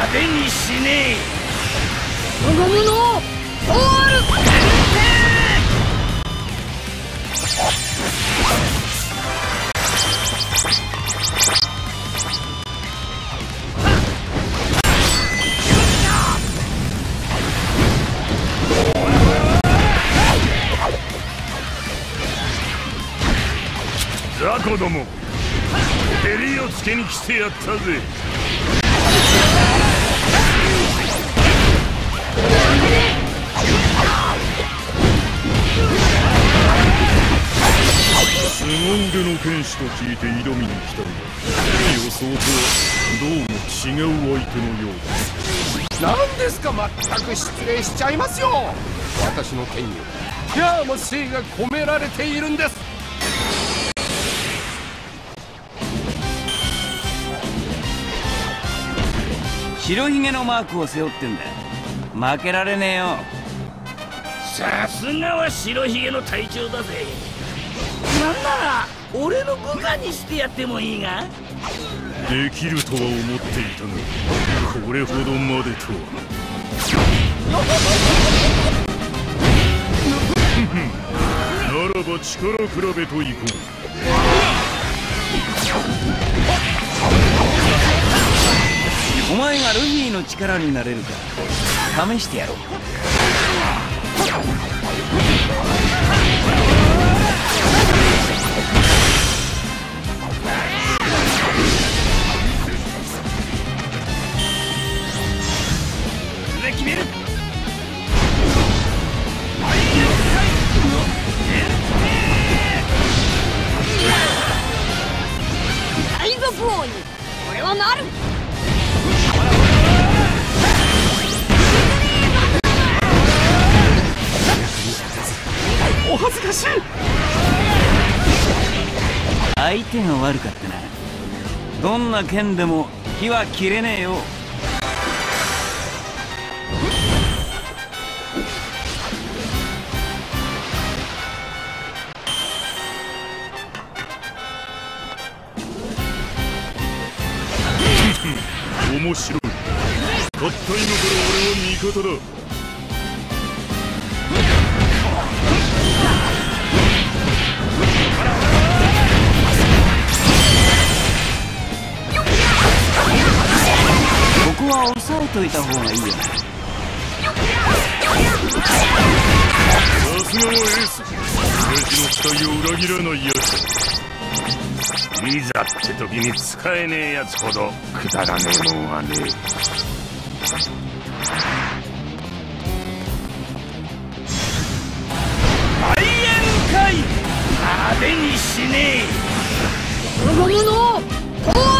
派手に死ね我が物を終わる。雑魚ども照りをつけに来てやったぜ凄腕の剣士と聞いて挑みに来たが予想とはどうも違う相手のようだ何ですかまったく失礼しちゃいますよ。私の剣には。魂が込められているんです。白ひげのマークを背負ってんだ負けられねえよ。さすがは白ひげの隊長だぜ。なんなら俺の部下にしてやってもいいが？できるとは思っていたがこれほどまでとは。ならば力比べといこお前がルフィの力になれるか試してやろう。悪かったな。どんな剣でも火は切れねえよ。面白い。たった今から俺は味方だ。といた方がいいよなさすがはエース親父の期待を裏切らないやついざって時に使えねえやつほどくだらねえもんはねえ愛煙会派手にしね我が物を終わる白ひげの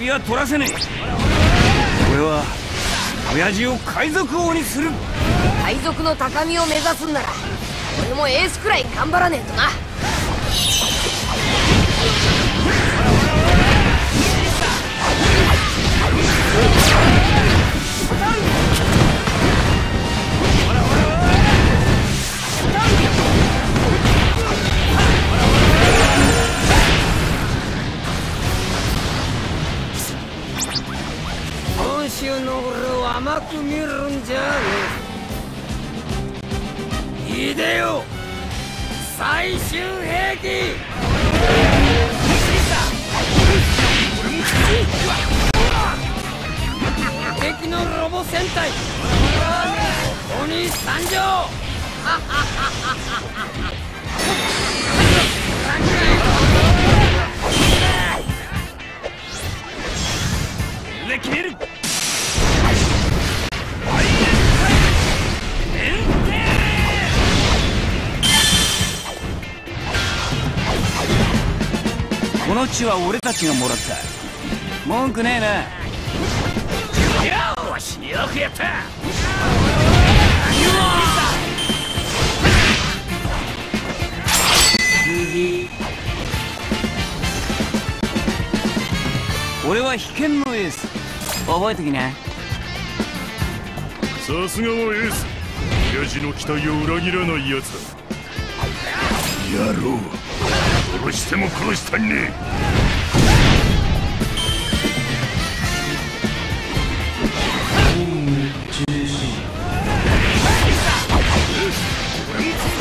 首は取らせねえ。俺は親父を海賊王にする。海賊の高みを目指すんなら俺もエースくらい頑張らねえとな。この地は俺たちがもらった。文句ねえな。よしよくやった。俺は被験のエース。覚えときな。さすがはエース。親父の期待を裏切らないやつだ野郎殺しても殺したんね。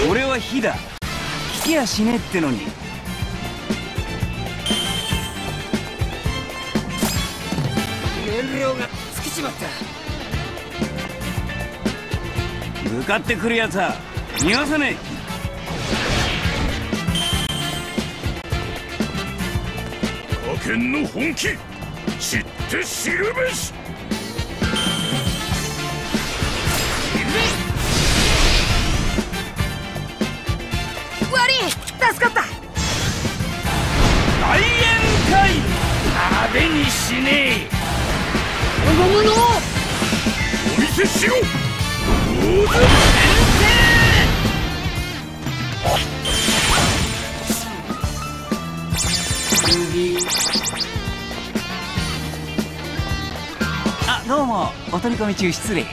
俺は火だ引きやしねえってのに。燃料が尽きちまった。向かってくるやつは逃がさねえ。派遣の本気。知って知るべし。悪い。助かった。大宴会。派手にしねえ。むむの？お見せしろあどうもお取り込み中失礼。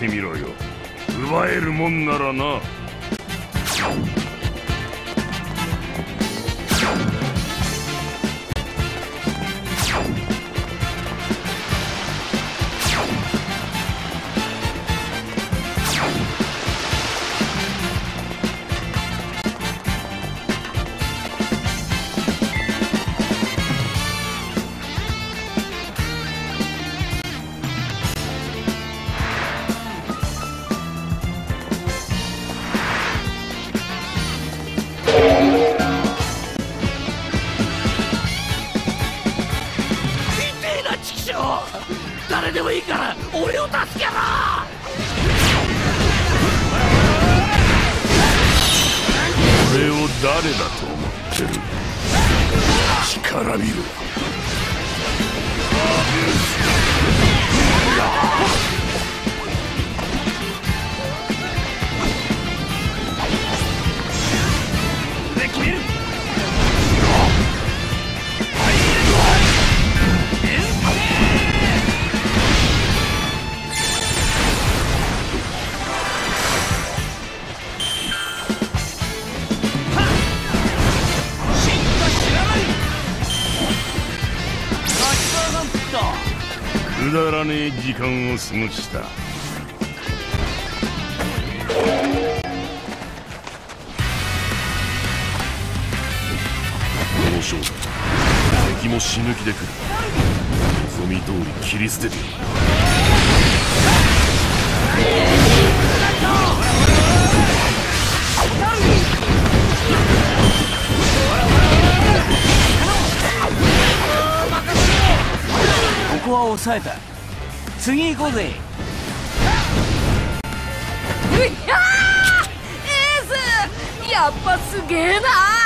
してみろよ。奪えるもんならな。誰でもいいから俺を助けろ！俺を誰だと思ってる？干からびろ。で決める時間を過ごした。この勝負。敵も死ぬ気で来る。望み通り切り捨てて。ここは抑えた。次行こうぜ。うっやーエースやっぱすげえな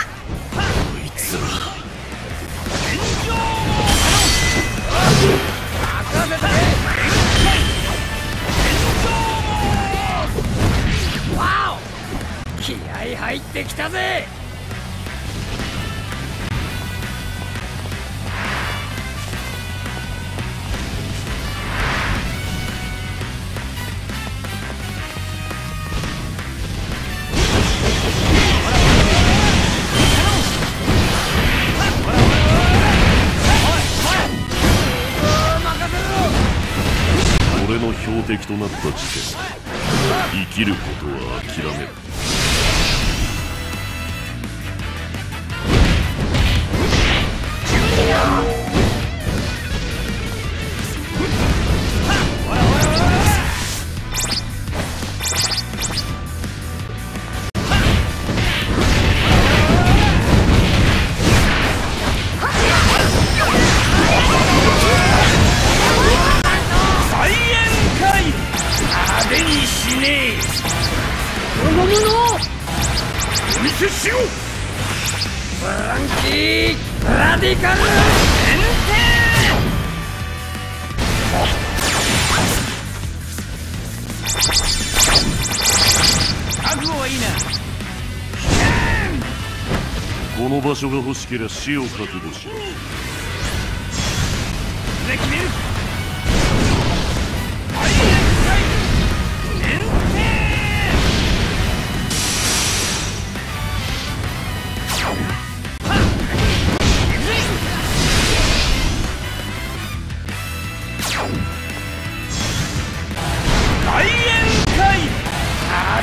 なった時点で生きることは諦める。覚悟はいいな。この場所が欲しけりゃ死を覚悟しろ。で決める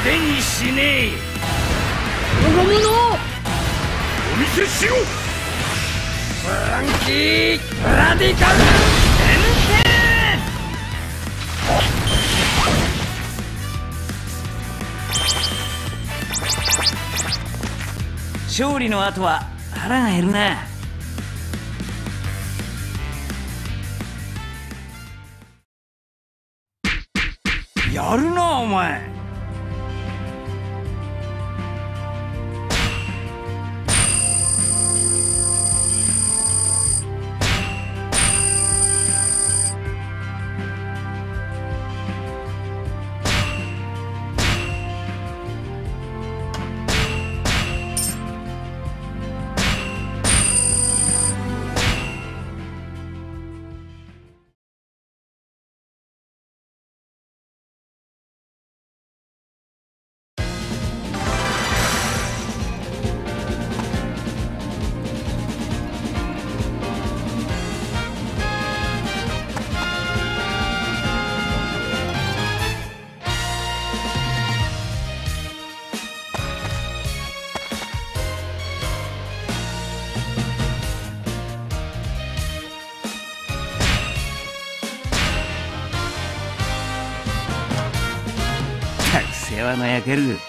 派手にしねえ。この。者お見せしよう。フランキー。ラディカル勝利の後は腹が減るな。やるなお前世話の焼ける。